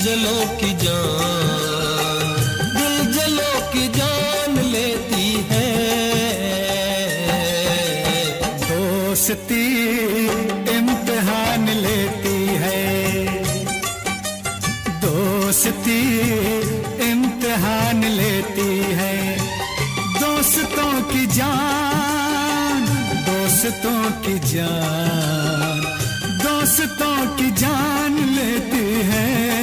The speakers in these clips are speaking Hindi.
जलो की जान दिल जलों की जान लेती है। दोस्ती इम्तिहान लेती है। दोस्ती इम्तिहान लेती है। दोस्तों की जान, दोस्तों की जान, दोस्तों की जान लेती है।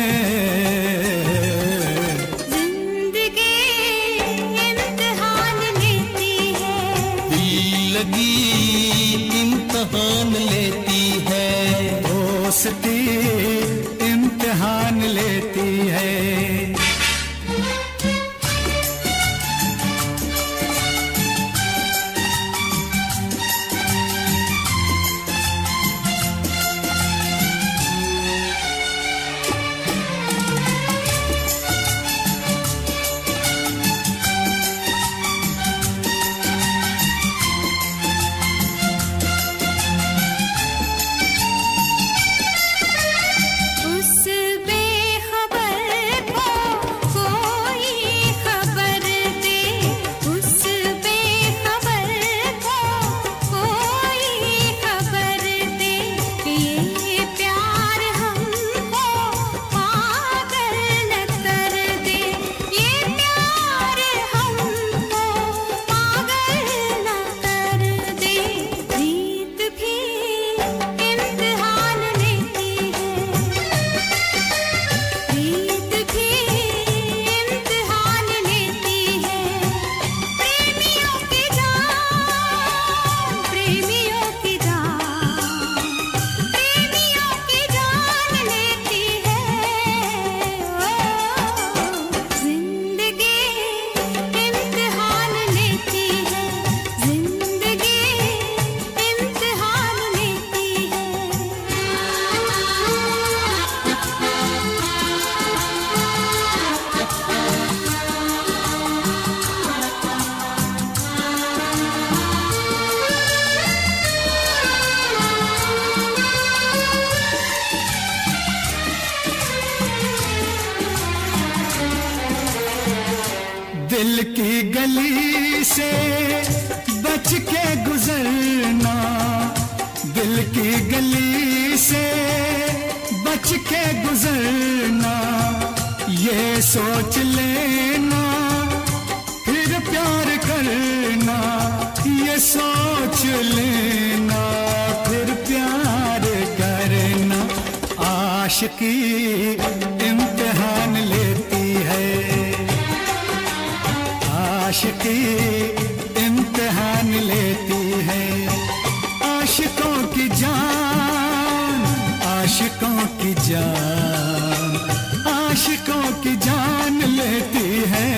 दिल की गली से बच के गुजरना। दिल की गली से बच के गुजरना। ये सोच लेना, फिर प्यार करना। ये सोच लेना, फिर प्यार करना। आशिकी आशिकी इम्तहान लेती है। आशिकों की जान, आशिकों की जान, आशिकों की जान लेती है।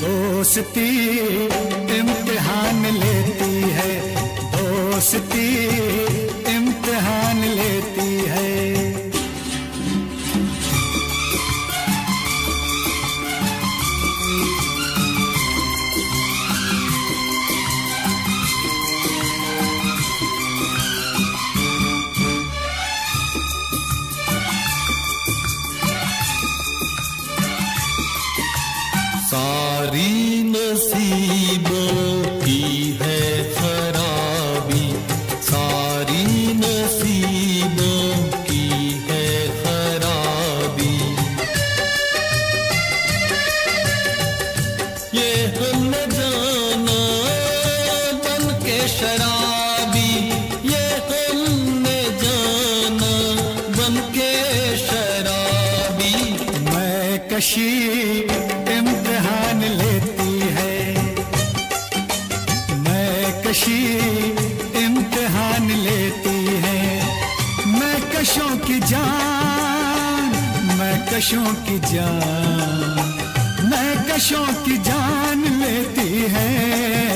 दोस्ती कशी इम्तिहान लेती है। मैं कशी इम्तिहान लेती है। मैं कशों की जान, मैं कशों की जान, मैं कशों की जान लेती है।